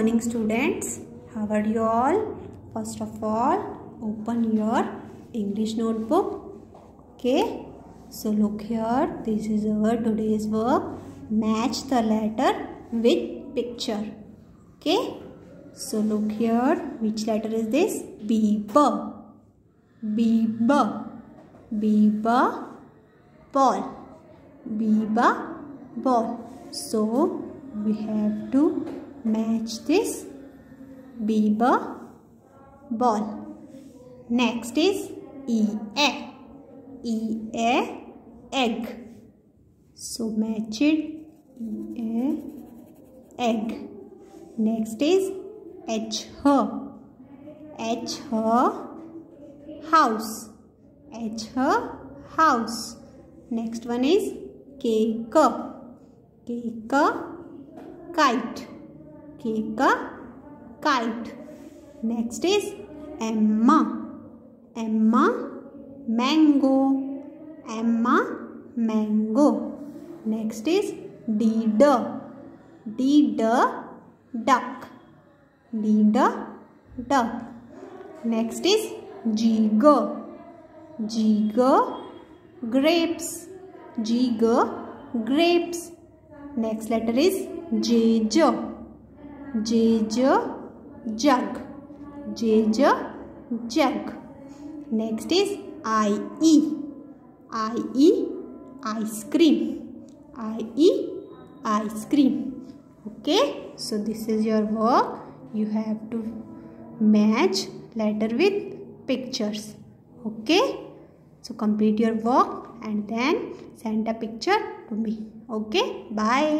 morning students. How are you all? First of all open your english notebook. Okay. So look here. This is our today's work. Match the letter with picture. Okay. So look here. Which letter is this? B b b b b b ball. B b ball. So we have to match this Biba ball. Next is E A. E A egg. So match it E A egg. Next is H her. H her house. H her house. Next one is K K. K Cake kite. Next is emma. Emma mango. Emma mango. Next is did did duck. Did duck. Next is jig jig grapes. Jig grapes. Next letter is j j J jug. J jug. Next is I E. I E ice cream. I E ice cream. Okay so this is your work. You have to match letter with pictures. Okay so complete your work and then send a picture to me. Okay bye